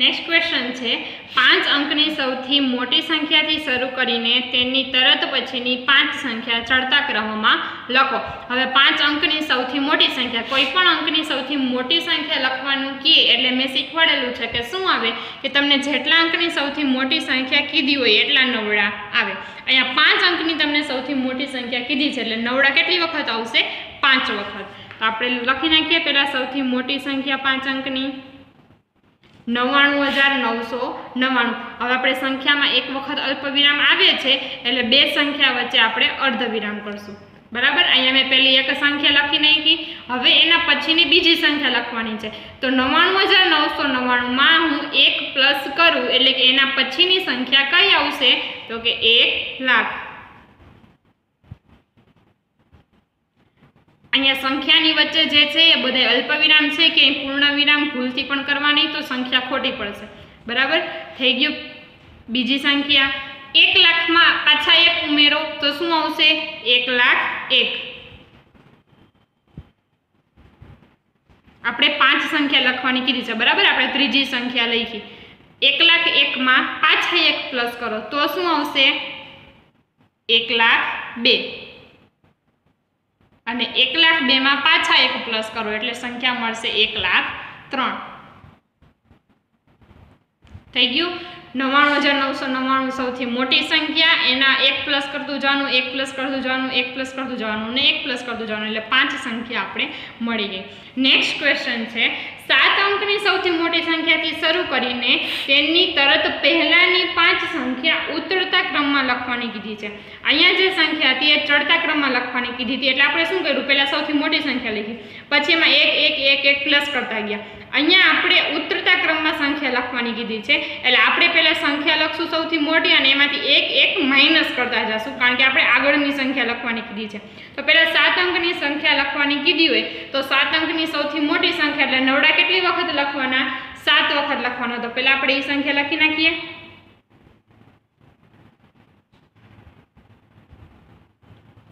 Next question છે, પાંચ અંકની સૌથી મોટી સંખ્યાથી શરૂ કરીને તેની તરત પછીની પાંચ સંખ્યા ચડતા ક્રમમાં લખો. હવે પાંચ અંકની સૌથી મોટી સંખ્યા, કોઈ પણ અંકની સૌથી મોટી સંખ્યા લખવાનું કીએ એટલે મેં શીખવાડેલું છે કે શું આવે? કે તમને જેટલા અંકની સૌથી મોટી સંખ્યા કીધી હોય એટલા નવડા આવે. અહીંયા પાંચ અંકની તમને સૌથી મોટી સંખ્યા કીધી છે એટલે નવડા કેટલી વખત આવશે? પાંચ વખત. તો આપણે લખી નાખીએ પહેલાં સૌથી મોટી સંખ્યા પાંચ અંકની. નવ્વાણું હજાર નવસો નવ્વાણું. હવે આપણે સંખ્યામાં એક વખત અલ્પવિરામ આવે છે, એટલે બે સંખ્યા વચ્ચે આપણે અર્ધવિરામ કરશું. બરાબર? અહીંયા મેં પહેલી એક સંખ્યા લખી નાખી. હવે એના પછીની બીજી સંખ્યા લખવાની છે. તો નવ્વાણું હજાર નવસો નવ્વાણુંમાં હું એક પ્લસ કરું, એટલે કે એના પછીની સંખ્યા કઈ આવશે? તો કે એક લાખ. અહીંયા સંખ્યાની વચ્ચે જે છે એ બધા અલ્પવિરામ છે કે પૂર્ણ વિરામ ભૂલથી પણ કરવા નહીં, તો સંખ્યા ખોટી પડશે. બરાબર? થઈ ગયું. બીજી સંખ્યા. એક લાખમાં પાછા એક ઉમેરો, તો શું આવશે? એક લાખ એક. આપણે પાંચ સંખ્યા લખવાની કીધી છે. બરાબર? આપણે ત્રીજી સંખ્યા લખી. એક લાખ એકમાં પાછા એક પ્લસ કરો, તો શું આવશે? એક લાખ બે. અને એક લાખ બેમાં પાછા એક પ્લસ કરો, એટલે સંખ્યા મળશે એક લાખ ત્રણ. થઈ ગયું? નવ્વાણું હજાર નવસો નવ્વાણું સૌથી મોટી સંખ્યા, એના એક પ્લસ કરતું જવાનું, એક પ્લસ કરતું જવાનું, એક પ્લસ કરતું જવાનું અને એક પ્લસ કરતું જવાનું, એટલે પાંચ સંખ્યા આપણે મળી ગઈ. નેક્સ્ટ ક્વેશ્ચન છે અંકની સૌથી મોટી સંખ્યાથી શરૂ કરીને તેની તરત પહેલાંની પાંચ સંખ્યા ઉતરતા ક્રમમાં લખવાની કીધી છે. અહીંયા જે સંખ્યા હતી એ ચડતા ક્રમમાં લખવાની કીધી હતી. એટલે આપણે શું કર્યું? પહેલાં સૌથી મોટી સંખ્યા લખી. પછી એમાં એક એક એક એક પ્લસ કરતા ગયા. અહીંયા આપણે ઉતરતા ક્રમમાં સંખ્યા લખવાની કીધી છે. એટલે આપણે પહેલાં સંખ્યા લખશું સૌથી મોટી અને એમાંથી એક એક માઇનસ કરતા જશું. કારણ કે આપણે આગળની સંખ્યા લખવાની કીધી છે. તો પહેલાં સાત અંકની સંખ્યા લખવાની કીધી હોય તો સાત અંકની સૌથી મોટી સંખ્યા એટલે નવડા કેટલી વખત લખવાના? સાત વખત લખવાનો. તો પહેલાં આપણે એ સંખ્યા લખી નાખીએ.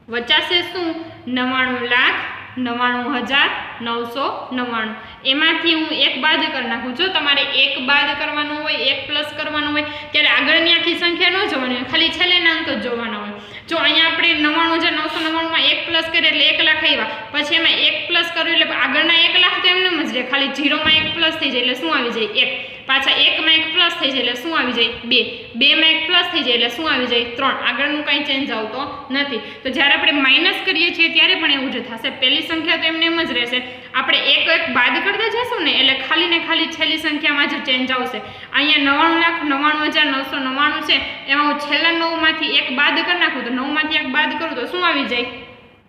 વચાશે શું? નવ્વાણું લાખ, નવ્વાણું હજાર, નવસો નવ્વાણું. એમાંથી હું એક બાદ કરી નાખું. જો તમારે એક બાદ કરવાનું હોય, એક પ્લસ કરવાનું હોય, ત્યારે આગળની આખી સંખ્યા ન જોવાની ખાલી છેલ્લેના અંક જોવાના હોય. જો અહીંયા આપણે નવ્વાણું હજાર નવસો નવ્વાણુંમાં એક પ્લસ કરીએ એટલે એક લાખ આવ્યા. પછી એમાં એક પ્લસ કર્યું એટલે આગળના એક લાખ તો એમને જ રહે. ખાલી જીરોમાં એક પ્લસ થઈ જાય એટલે શું આવી જાય? એક. પાછા એકમાં એક પ્લસ થઈ જાય એટલે શું આવી જાય? બે. બેમાં એક પ્લસ થઈ જાય એટલે શું આવી જાય? ત્રણ. આગળનું કાંઈ ચેન્જ આવતો નથી. તો જ્યારે આપણે માઇનસ કરીએ છીએ ત્યારે પણ એવું જ થશે. પહેલી સંખ્યા તો એમને એમ જ રહેશે. આપણે એક એક બાદ કરતા જશું ને એટલે ખાલી ને ખાલી છેલ્લી સંખ્યામાં જ ચેન્જ આવશે. અહીંયા નવ્વાણું લાખ, નવ્વાણું હજાર, નવસો નવ્વાણું છે. એમાં હું છેલ્લા નવમાંથી એક બાદ કરી નાખું તો નવમાંથી એક બાદ કરું તો શું આવી જાય?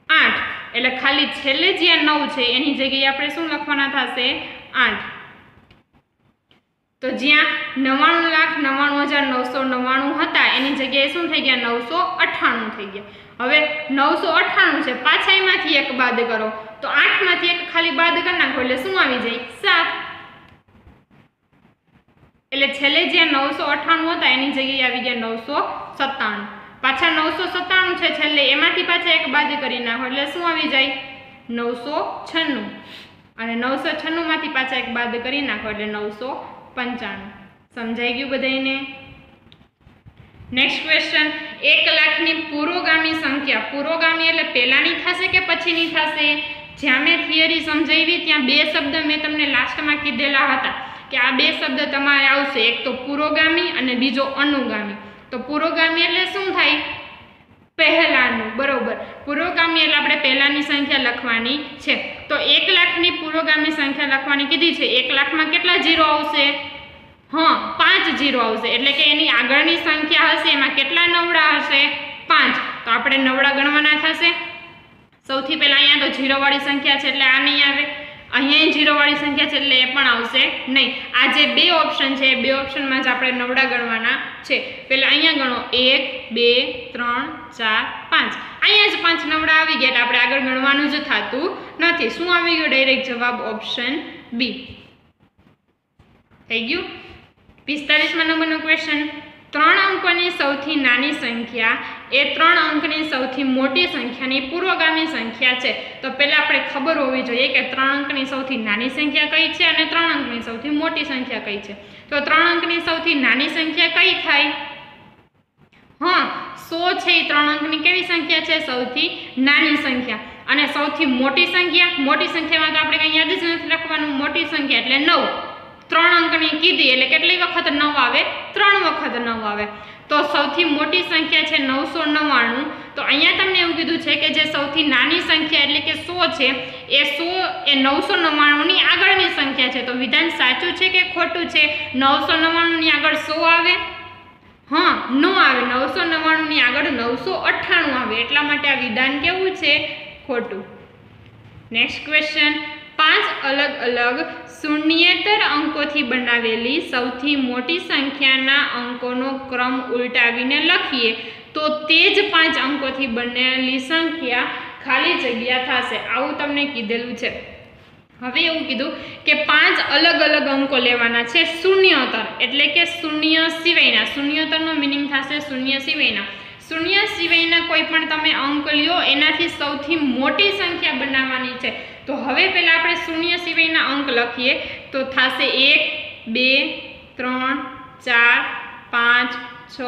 આઠ. એટલે ખાલી છેલ્લે જ્યાં નવ છે, એની જગ્યાએ આપણે શું લખવાના થશે? આઠ. તો જ્યાં નવ્વાણું લાખ, નવ્વાણું હજાર, નવસો નવ્વાણું હતા, એની જગ્યાએ શું થઈ ગયા? નવસો અઠ્ઠાણું થઈ ગયા. હવે નવસો અઠ્ઠાણું છે પાછા એમાંથી એક બાદ કરો. તો આઠમાંથી એક ખાલી બાદ કરી નાખો, એટલે શું આવી જાય? સાત. એટલે છેલ્લે જ્યાં નવસો અઠ્ઠાણું હતા, એની જગ્યાએ આવી ગયા નવસો સત્તાણું. પાછા નવસો સત્તાણું છે, છેલ્લે એમાંથી પાછા એક બાદ કરી નાખો, એટલે શું આવી જાય? નવસો છન્નું. અને નવસો છન્નુંમાંથી પાછા એક બાદ કરી નાખો, એટલે નવસો પંચાણું. સમજાઈ ગયું બધાને નેક્સ્ટ ક્વેશ્ચન એક લાખની પુરોગામી સંખ્યા. પુરોગામી એટલે પહેલાંની થશે કે પછીની થશે? જ્યાં મેં થિયરી સમજાવી, ત્યાં બે શબ્દ મેં તમને લાસ્ટમાં કીધેલા હતા કે આ બે શબ્દ તમારે આવશે. એક તો પુરોગામી અને બીજો અનુગામી. તો પુરોગામી એટલે શું થાય? પહેલાંનું. બરોબર. પુરોગામી એટલે આપણે પહેલાંની સંખ્યા લખવાની છે. તો એક લાખની પુરોગામી સંખ્યા લખવાની કીધી છે. એક લાખમાં કેટલા જીરો આવશે? હા, પાંચ જીરો આવશે. એટલે કે એની આગળની સંખ્યા હશે, એમાં કેટલા નવડા હશે? પાંચ. તો આપણે નવડા ગણવાના થશે. સૌથી પહેલાં અહીંયા તો જીરોવાળી સંખ્યા છે એટલે આ નહીં આવે. અહીંયા જીરોવાળી સંખ્યા છે એટલે એ પણ આવશે નહીં. આ જે બે ઓપ્શન છે બે ઓપ્શનમાં જ આપણે નવડા ગણવાના છે. પહેલાં અહીંયા ગણો. એક, બે, ત્રણ, ચાર, પાંચ. અહીંયા જ પાંચ નવડા આવી ગયા એટલે આપણે આગળ ગણવાનું જ થતું નથી. શું આવી ગયું? ડાયરેક્ટ જવાબ ઓપ્શન બી થઈ ગયું? પિસ્તાલીસમાં નંબરનો ક્વેશ્ચન ત્રણ અંકોની સૌથી નાની સંખ્યા. એ ત્રણ અંકની સૌથી મોટી સંખ્યાની પૂર્વગામી સંખ્યા છે. તો પહેલાં આપણે ખબર હોવી જોઈએ કે ત્રણ અંકની સૌથી નાની સંખ્યા કઈ છે અને ત્રણ અંકની સૌથી મોટી સંખ્યા કઈ છે. તો ત્રણ અંકની સૌથી નાની સંખ્યા કઈ થાય? હા, સો છે એ ત્રણ અંકની કેવી સંખ્યા છે? સૌથી નાની સંખ્યા. અને સૌથી મોટી સંખ્યા? મોટી સંખ્યામાં તો આપણે કંઈ યાદ જ નથી લખવાનું મોટી સંખ્યા એટલે નવ. ત્રણ અંકની કીધી એટલે કેટલી વખત નવ આવે? ત્રણ વખત નવ આવે. તો સૌથી મોટી સંખ્યા છે નવસો નવ્વાણું. તો અહીંયા તમને એવું કીધું છે કે જે સૌથી નાની સંખ્યા એટલે કે સો છે, એ સો, એ નવસો નવ્વાણુંની આગળની સંખ્યા છે. તો વિધાન સાચું છે કે ખોટું છે? નવસો નવ્વાણુંની આગળ સો આવે? હા, ન આવે. નવસો નવ્વાણુંની આગળ નવસો અઠ્ઠાણું આવે. એટલા માટે આ વિધાન કેવું છે? ખોટું. નેક્સ્ટ ક્વેશ્ચન પાંચ અલગ અલગ શૂન્યેતર અંકોથી બનાવેલી સૌથી મોટી સંખ્યાના અંકોનો ક્રમ ઉલટાવીને લખીએ તો તે જ પાંચ અંકોથી બનેલી સંખ્યા ખાલી જગ્યા થશે. આવું તમને કીધેલું છે. હવે એવું કીધું કે પાંચ અલગ અલગ અંકો લેવાના છે શૂન્યોતર. એટલે કે શૂન્ય સિવાયના. શૂન્યોતરનો મિનિંગ થશે શૂન્ય સિવાયના. શૂન્ય સિવાયના કોઈ પણ તમે અંક લ્યો, એનાથી સૌથી મોટી સંખ્યા બનાવવાની છે. તો હવે પહેલાં આપણે શૂન્ય સિવાયના અંક લખીએ. તો થશે એક, બે, ત્રણ, ચાર, પાંચ, છ,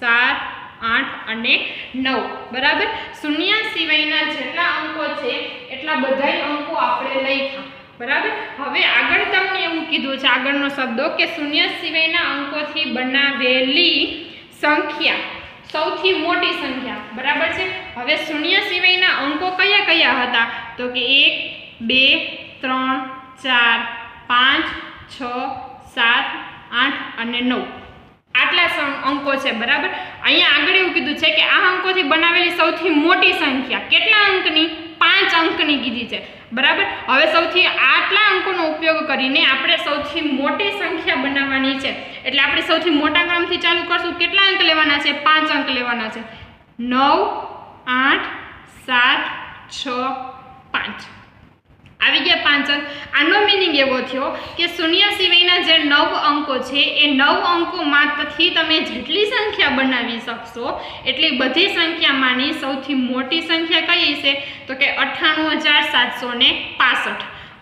સાત આઠ અને નવ. બરાબર? શૂન્ય સિવાયના જેટલા અંકો છે, એટલા બધાય અંકો આપણે લખ્યા બરાબર? હવે આગળ તમને એવું કીધું છે, આગળનો શબ્દો, કે શૂન્ય સિવાયના અંકોથી બનાવેલી સંખ્યા, સૌથી મોટી સંખ્યા. બરાબર છે? હવે શૂન્ય સિવાયના અંકો કયા કયા હતા? તો કે એક, બે, ત્રણ, ચાર, પાંચ, છ, સાત, આઠ અને નવ. આટલા અંકો છે, બરાબર? અહીંયા આગળ એવું કીધું છે કે આ અંકોથી બનાવેલી સૌથી મોટી સંખ્યા, કેટલા અંકની? પાંચ અંકની કીધી છે, બરાબર? હવે સૌથી આટલા અંકોનો ઉપયોગ કરીને આપણે સૌથી મોટી સંખ્યા બનાવવાની છે. એટલે આપણે સૌથી મોટા ક્રમથી ચાલુ કરશું. કેટલા અંક લેવાના છે? પાંચ અંક લેવાના છે. નવ, આઠ, સાત, છ, પાંચ. આવી ગયા પાંચ અંક. આનો મિનિંગ એવો થયો કે શૂન્ય સિવાયના જે નવ અંકો છે, એ નવ અંકોમાંથી તમે જેટલી સંખ્યા બનાવી શકશો, એટલી બધી સંખ્યામાંની સૌથી મોટી સંખ્યા કઈ છે તો કે અઠ્ઠાણું હજાર સાતસો ને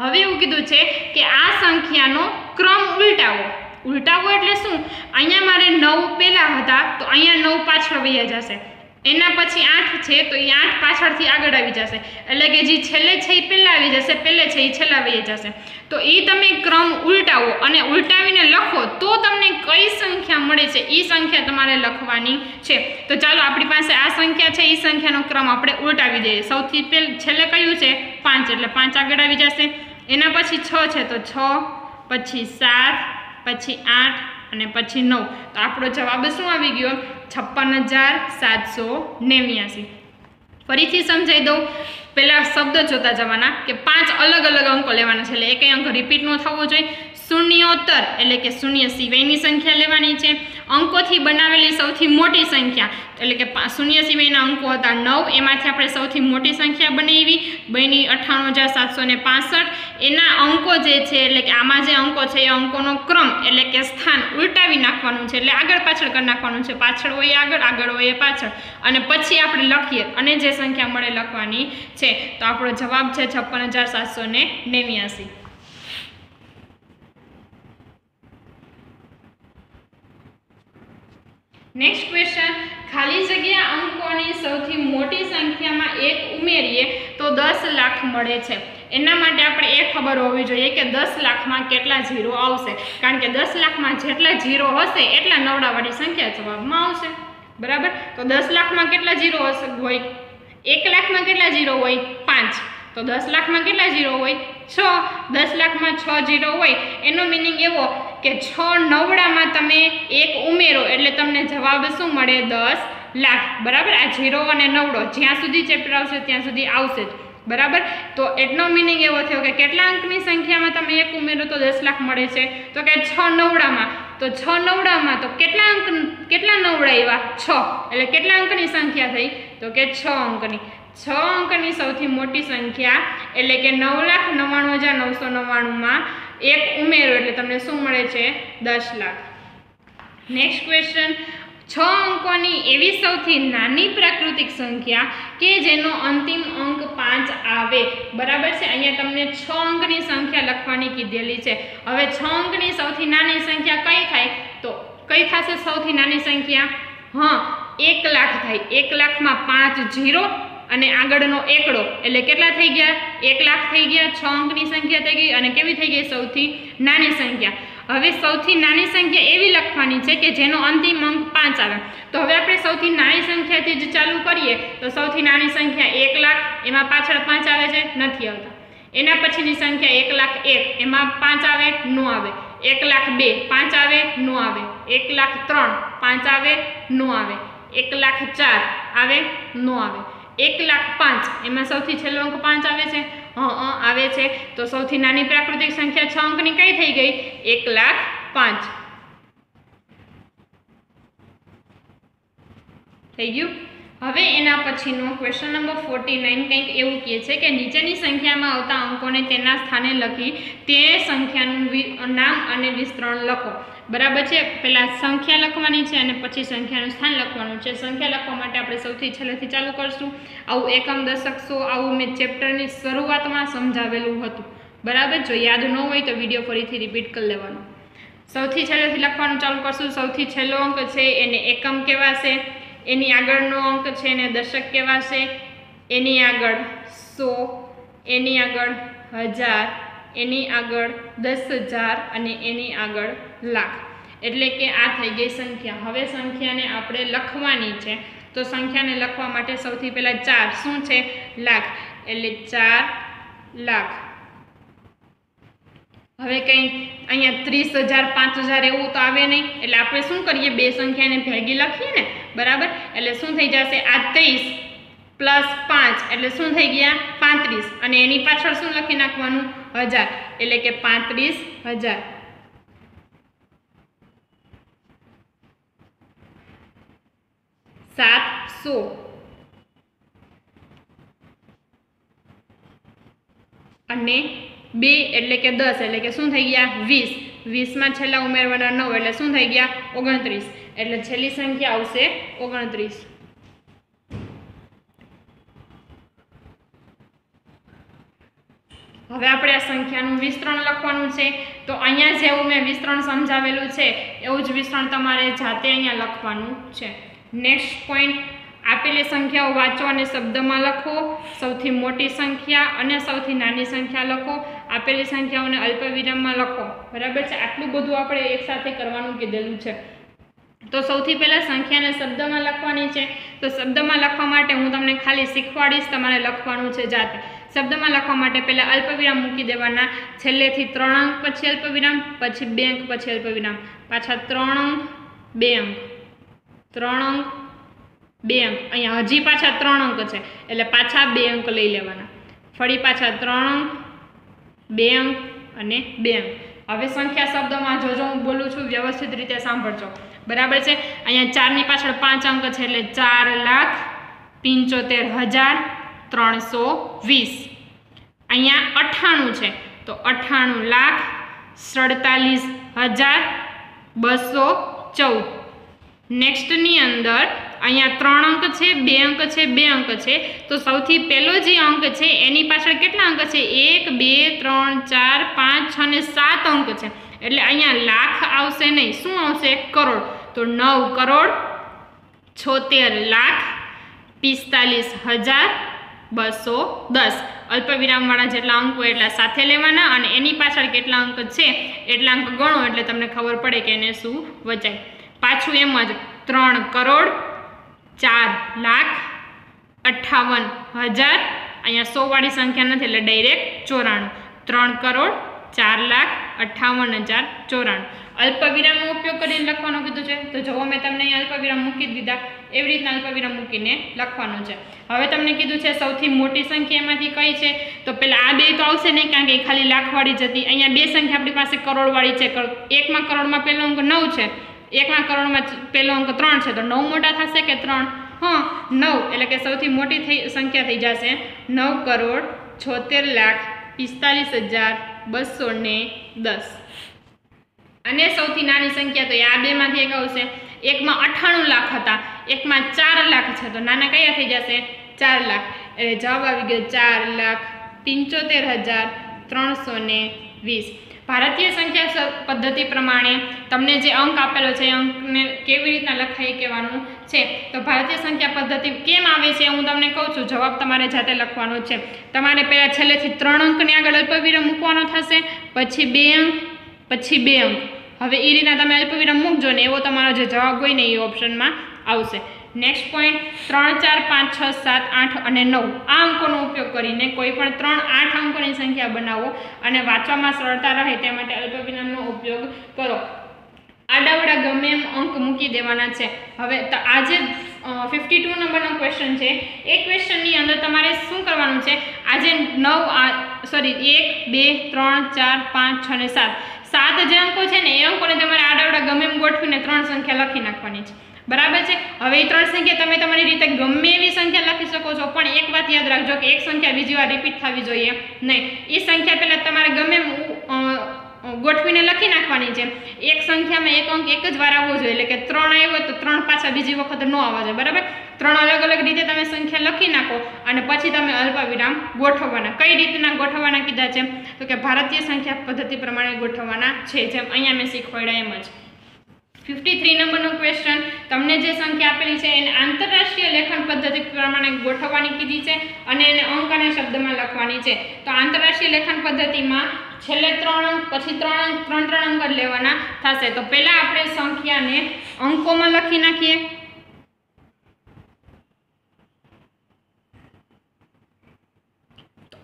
હવે એવું કીધું છે કે આ સંખ્યાનો ક્રમ ઉલટાવો. ઉલટાવો એટલે શું? અહીંયા મારે નવ પહેલાં હતા, તો અહીંયા નવ પાછળ વહ્યા જશે. એના પછી આઠ છે, તો એ આઠ પાછળથી આગળ આવી જશે. એટલે કે જે છેલ્લે છે એ પહેલાં આવી જશે, પહેલે છે એ છેલ્લા આવી જશે. તો એ તમે ક્રમ ઉલટાવો અને ઉલટાવીને લખો, તો તમને કઈ સંખ્યા મળે છે એ સંખ્યા તમારે લખવાની છે. તો ચાલો આપણી પાસે આ સંખ્યા છે એ સંખ્યાનો ક્રમ આપણે ઉલટાવી દઈએ. સૌથી પહેલ છેલ્લે કયું છે? પાંચ, એટલે પાંચ આગળ આવી જશે. એના પછી છ છે, તો છ, પછી સાત, પછી આઠ અને પછી નવ. તો આપણો જવાબ શું આવી ગયો? છપ્પન હજાર સાતસો નેવ્યાસી. ફરીથી સમજાવી દઉં. પહેલાં શબ્દ જોતા જવાના કે પાંચ અલગ અલગ અંકો લેવાના છે. એટલે એક અંક રિપીટ ન થવો જોઈએ. શૂન્યોત્તર એટલે કે શૂન્ય સિવાયની સંખ્યા લેવાની છે. અંકોથી બનાવેલી સૌથી મોટી સંખ્યા. એટલે કે શૂન્ય સિવાયના અંકો હતા નવ. એમાંથી આપણે સૌથી મોટી સંખ્યા બનાવી. બની અઠ્ઠાણું હજાર સાતસો ને પાસઠ. એના અંકો જે છે, એટલે કે આમાં જે અંકો છે, એ અંકોનો ક્રમ, એટલે કે સ્થાન ઉલટાવી નાખવાનું છે. એટલે આગળ પાછળ કરી નાખવાનું છે. પાછળ હોય આગળ આગળ હોય પાછળ. અને પછી આપણે લખીએ. અને જે સંખ્યા મળે લખવાની છે. તો આપણો જવાબ છે છપ્પન હજાર સાતસો ને નેક્સ્ટ ક્વેશ્ચન ખાલી જગ્યા અંકોની સૌથી મોટી સંખ્યામાં એક ઉમેરીએ તો દસ લાખ મળે છે. એના માટે આપણે એ ખબર હોવી જોઈએ કે દસ લાખમાં કેટલા ઝીરો આવશે. કારણ કે દસ લાખમાં જેટલા ઝીરો હશે, એટલા નવડાવાળી સંખ્યા જવાબમાં આવશે. બરાબર? તો દસ લાખમાં કેટલા ઝીરો હશે? હોય. એક લાખમાં કેટલા ઝીરો હોય? પાંચ. તો દસ લાખમાં કેટલા ઝીરો હોય? છ. દસ લાખમાં છ ઝીરો હોય. એનો મિનિંગ એવો કે છ નવડામાં તમે એક ઉમેરો એટલે તમને જવાબ શું મળે? દસ લાખ. બરાબર? આ ઝીરો અને નવડો. જ્યાં સુધી ચેપ્ટર આવશે, ત્યાં સુધી આવશે જ. બરાબર? તો એટલો મિનિંગ એવો થયો કે કેટલા અંકની સંખ્યામાં તમે એક ઉમેરો તો દસ લાખ મળે છે? તો કે છ નવડામાં. તો છ નવડામાં તો કેટલા અંક, કેટલા નવડા એવા છ. એટલે કેટલા અંકની સંખ્યા થઈ? તો કે છ અંકની. છ અંકની સૌથી મોટી સંખ્યા એટલે કે નવ લાખ નવ્વાણું હજાર નવસો નવ્વાણુંમાં એક ઉમેરો એટલે તમને શું મળે છે? દસ લાખ. નેક્સ્ટ ક્વેશ્ચન છ અંકોની એવી સૌથી નાની પ્રાકૃતિક સંખ્યા કે જેનો અંતિમ અંક પાંચ આવે? બરાબર છે? અહીંયા તમને છ અંકની સંખ્યા લખવાની કીધેલી છે. હવે છ અંકની સૌથી નાની સંખ્યા કઈ થાય? તો કઈ થશે સૌથી નાની સંખ્યા? હા, એક લાખ થાય. એક લાખમાં પાંચ જીરો અને આગળનો એકડો, એટલે કેટલા થઈ ગયા? એક લાખ થઈ ગયા, છ અંકની સંખ્યા થઈ ગઈ અને કેવી થઈ ગઈ? સૌથી નાની સંખ્યા. હવે સૌથી નાની સંખ્યા એવી લખવાની છે કે જેનો અંતિમ અંક પાંચ આવે. તો હવે આપણે સૌથી નાની સંખ્યાથી જ ચાલુ કરીએ, તો સૌથી નાની સંખ્યા એક લાખ, એમાં પાછળ પાંચ આવે છે? નથી આવતા. એના પછીની સંખ્યા એક લાખ એક, એમાં પાંચ આવે? નો આવે. એક લાખ બે, પાંચ આવે? નો આવે. એક લાખ ત્રણ, પાંચ આવે? નો આવે. એક લાખ ચાર આવે? નો આવે. એક લાખ પાંચ. એમાં સૌથી છેલ્લો અંક પાંચ આવે છે. હં આવે છે. તો સૌથી નાની પ્રાકૃતિક સંખ્યા છ અંકની કઈ થઈ ગઈ? એક લાખ પાંચ. થઈ ગયું? હવે એના પછીનો ક્વેશ્ચન નંબર ફોર્ટી નાઇન કંઈક એવું કહે છે કે નીચેની સંખ્યામાં આવતા અંકોને તેના સ્થાને લખી તે સંખ્યાનું નામ અને વિસ્તરણ લખો. બરાબર છે? પહેલાં સંખ્યા લખવાની છે અને પછી સંખ્યાનું સ્થાન લખવાનું છે. સંખ્યા લખવા માટે આપણે સૌથી છેલ્લેથી ચાલુ કરશું. આવું એકમ દશક સો, આવું મેં ચેપ્ટરની શરૂઆતમાં સમજાવેલું હતું. બરાબર? જો યાદ ન હોય તો વીડિયો ફરીથી રિપીટ કરી લેવાનો. સૌથી છેલ્લેથી લખવાનું ચાલુ કરશું. સૌથી છેલ્લો અંક છે એને એકમ કહેવાશે એની આગળનો અંક છે એને દશક કહેવાશે એની આગળ સો, એની આગળ હજાર, એની આગળ દસ હજાર અને એની આગળ લાખ. એટલે કે આ થઈ ગઈ સંખ્યા. હવે સંખ્યાને આપણે લખવાની છે. તો સંખ્યાને લખવા માટે સૌથી પહેલાં ચાર શું છે? લાખ. એટલે ચાર લાખ. હવે કંઈ અહીંયા ત્રીસ હજાર, પાંચ હજાર એવું તો આવે નહીં. એટલે આપણે શું કરીએ? બે સંખ્યાને ભેગી લખીએ ને બરાબર? એટલે શું થઈ જશે? આ ત્રીસ પ્લસ પાંચ, એટલે શું થઈ ગયા? પાંત્રીસ. અને એની પાછળ શું લખી નાખવાનું? હજાર. એટલે કે પાંત્રીસ હજાર. સાતસો અને બે એટલે કે દસ એટલે કે શું થઈ ગયા? વીસ. વીસમાં છેલ્લા ઉમેરવાના નવ એટલે શું થઈ ગયા? ઓગણત્રીસ. એટલે છેલ્લી સંખ્યા આવશે ઓગણત્રીસ. હવે આપણે આ સંખ્યાનું વિસ્તરણ લખવાનું છે. તો અહીંયા જેવું મેં વિસ્તરણ સમજાવેલું છે, એવું જ વિસ્તરણ તમારે જાતે અહીંયા લખવાનું છે. નેક્સ્ટ પોઈન્ટ આપેલી સંખ્યાઓ વાંચો અને શબ્દમાં લખો. સૌથી મોટી સંખ્યા અને સૌથી નાની સંખ્યા લખો. આપેલી સંખ્યાઓને અલ્પવિરામમાં લખો. બરાબર છે? આટલું બધું આપણે એકસાથે કરવાનું કીધેલું છે. તો સૌથી પહેલાં સંખ્યાને શબ્દમાં લખવાની છે. તો શબ્દમાં લખવા માટે હું તમને ખાલી શીખવાડીશ તમારે લખવાનું છે જાતે. શબ્દમાં લખવા માટે પહેલાં અલ્પવિરામ મૂકી દેવાના. છેલ્લેથી ત્રણ અંક, પછી અલ્પવિરામ, પછી બે અંક, પછી અલ્પવિરામ. પાછા ત્રણ અંક, બે અંક. ત્રણ અંક, બે અંક. અહીંયા હજી પાછા ત્રણ અંક છે. એટલે પાછા બે અંક લઈ લેવાના. ફરી પાછા ત્રણ અંક બે અંક અને બે અંક હવે સંખ્યા શબ્દમાં જોજો હું બોલું છું, વ્યવસ્થિત રીતે સાંભળજો. બરાબર છે? અહીંયા ચારની પાછળ પાંચ અંક છે એટલે ચાર લાખ પંચોતેર હજાર ત્રણસો વીસ. અહીંયા અઠ્ઠાણું છે. તો અઠ્ઠાણું લાખ સડતાલીસ હજાર બસો ચૌદ. નેક્સ્ટની અંદર અહીંયા ત્રણ અંક છે, બે અંક છે, બે અંક છે. તો સૌથી પહેલો જે અંક છે, એની પાછળ કેટલા અંક છે? એક, બે, ત્રણ, ચાર, પાંચ, છ ને સાત અંક છે. એટલે અહીંયા લાખ આવશે નહીં. શું આવશે? કરોડ. તો નવ કરોડ, છોતેર લાખ, પિસ્તાલીસ હજાર, બસો દસ. અલ્પવિરામવાળા જેટલા અંકો એટલા સાથે લેવાના અને એની પાછળ કેટલા અંક છે, એટલા અંક ગણો એટલે તમને ખબર પડે કે એને શું વચાય. પાછું એમ જ, ત્રણ કરોડ ચાર લાખ અઠ્ઠાવન હજાર. અહીંયા સોવાળી સંખ્યા નથી એટલે ડાયરેક્ટ ચોરાણું. ત્રણ કરોડ ચાર લાખ અઠ્ઠાવન હજાર ચોરાણું. અલ્પવિરામનો ઉપયોગ કરીને લખવાનું કીધું છે. તો જુઓ મેં તમને અહીં અલ્પવિરામ મૂકી દીધા. એવી રીતના અલ્પવિરામ મૂકીને લખવાનું છે. હવે તમને કીધું છે સૌથી મોટી સંખ્યા એમાંથી કઈ છે? તો પેલા આ બે તો આવશે નહીં કારણ કે ખાલી લાખવાળી જ હતી. અહીંયા બે સંખ્યા આપણી પાસે કરોડવાળી છે. એકમાં કરોડમાં પહેલો અંક નવ છે. એકમાં કરોડમાં પહેલો અંક ત્રણ છે, તો નવ મોટા થશે કે ત્રણ? હા, નવ, એટલે કે સૌથી મોટી થઈ, સંખ્યા થઈ જશે નવ કરોડ છોતેર લાખ પિસ્તાલીસ હજાર બસો ને દસ. અને સૌથી નાની સંખ્યા તો એ આ બેમાંથી એક આવશે. એકમાં અઠ્ઠાણું લાખ હતા, એકમાં ચાર લાખ છે, તો નાના કયા થઈ જશે? ચાર લાખ. એટલે જવાબ આવી ગયો ચાર લાખ પંચોતેર હજાર ત્રણસો ને વીસ. ભારતીય સંખ્યા પદ્ધતિ પ્રમાણે તમને જે અંક આપેલો છે, એ અંકને કેવી રીતના લખાઈ કહેવાનું છે? તો ભારતીય સંખ્યા પદ્ધતિ કેમ આવે છે, હું તમને કહું છું, જવાબ તમારે જાતે લખવાનો છે. તમારે પહેલાં છેલ્લેથી ત્રણ અંકની આગળ અલ્પવિરામ મૂકવાનો થશે, પછી બે અંક, પછી બે અંક. હવે એ રીતના તમે અલ્પવિરામ મૂકજો ને એવો તમારો જે જવાબ હોય ને એ ઓપ્શનમાં આવશે. નેક્સ્ટ પોઈન્ટ ત્રણ, ચાર, પાંચ, છ, સાત, આઠ અને નવ. આ અંકોનો ઉપયોગ કરીને કોઈ પણ ત્રણ, આઠ અંકોની સંખ્યા બનાવો અને વાંચવામાં સરળતા રહે તે માટે અલ્પવિરામનો ઉપયોગ કરો. આડાવડા ગમે એમ અંક મૂકી દેવાના છે. હવે આજે ફિફ્ટી ટુ નંબરનો ક્વેશ્ચન છે. એ ક્વેશ્ચનની અંદર તમારે શું કરવાનું છે? આજે નવ, આ સોરી એક, બે, ત્રણ, ચાર, પાંચ, છ અને સાત. સાત જે અંકો છે ને, એ અંકોને તમારે આડાવડા ગમે એમ ગોઠવીને ત્રણ સંખ્યા લખી નાખવાની છે. બરાબર છે? હવે એ ત્રણ સંખ્યા તમે તમારી રીતે ગમે એવી સંખ્યા લખી શકો છો, પણ એક વાત યાદ રાખજો કે એક સંખ્યા બીજી વાર રિપીટ થવી જોઈએ. નહીં એ સંખ્યા પહેલાં તમારે ગમે ગોઠવીને લખી નાખવાની છે એક સંખ્યામાં એક અંક એક જ વાર આવવો જોઈએ, એટલે કે ત્રણ આવ્યો તો ત્રણ પાછા બીજી વખત ન આવવા જોઈએ, બરાબર? ત્રણ અલગ અલગ રીતે તમે સંખ્યા લખી નાખો અને પછી તમે અલ્પવિરામ ગોઠવવાના. કઈ રીતના ગોઠવવાના કીધા છે? તો કે ભારતીય સંખ્યા પદ્ધતિ પ્રમાણે ગોઠવવાના છે, જેમ અહીંયા મેં શીખવાડ્યા એમ જ. ફિફ્ટી થ્રી નંબરનો ક્વેશ્ચન તમને જે સંખ્યા આપેલી છે એને આંતરરાષ્ટ્રીય લેખન પદ્ધતિ પ્રમાણે ગોઠવવાની કીધી છે અને એને અંક અને શબ્દમાં લખવાની છે. તો આંતરરાષ્ટ્રીય લેખન પદ્ધતિમાં છેલ્લે ત્રણ અંક, પછી ત્રણ અંક, ત્રણ ત્રણ અંક જ લેવાના થશે. તો પહેલાં આપણે સંખ્યાને અંકોમાં લખી નાખીએ.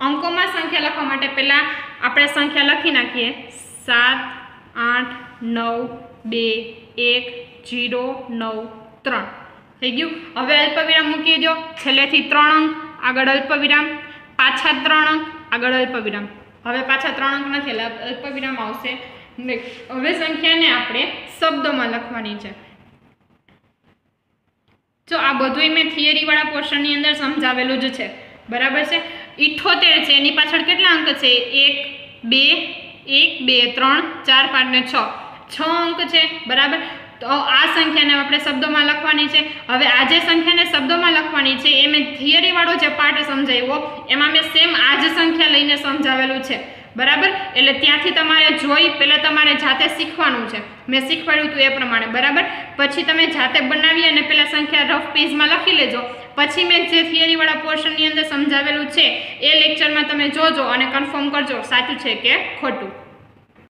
અંકોમાં સંખ્યા લખવા માટે પહેલાં આપણે સંખ્યા લખી નાખીએ. સાત, આઠ, નવ, બે એક, જીરો, નવ, ત્રણ. થઈ ગયું? હવે અલ્પવિરામ મૂકી દો. છેલ્લેથી ત્રણ અંક, આગળ અલ્પવિરામ. પાછા ત્રણ અંક, આગળ અલ્પવિરામ. હવે પાછા ત્રણ અંક નથી, એટલે અલ્પવિરામ આવશે. હવે સંખ્યાને આપણે શબ્દોમાં લખવાની છે. જો આ બધુંય મેં થિયરીવાળા પોર્શનની અંદર સમજાવેલું જ છે. બરાબર છે? ઇઠોતેર છે. એની પાછળ કેટલા અંક છે? એક, બે એક, બે, ત્રણ, ચાર, પાંચ ને છ. છ અંક છે, બરાબર? તો આ સંખ્યાને આપણે શબ્દોમાં લખવાની છે. હવે આ જે સંખ્યાને શબ્દોમાં લખવાની છે, એ મેં થિયરીવાળો જે પાર્ટ સમજાવ્યો, એમાં મેં સેમ આ જ સંખ્યા લઈને સમજાવેલું છે. બરાબર? એટલે ત્યાંથી તમારે જોઈ પહેલાં તમારે જાતે શીખવાનું છે. મેં શીખવાડ્યું હતું એ પ્રમાણે, બરાબર? પછી તમે જાતે બનાવી અને પહેલાં સંખ્યા રફ પેજમાં લખી લેજો. પછી મેં જે થિયરીવાળા પોર્શનની અંદર સમજાવેલું છે, એ લેક્ચરમાં તમે જોજો અને કન્ફર્મ કરજો, સાચું છે કે ખોટું.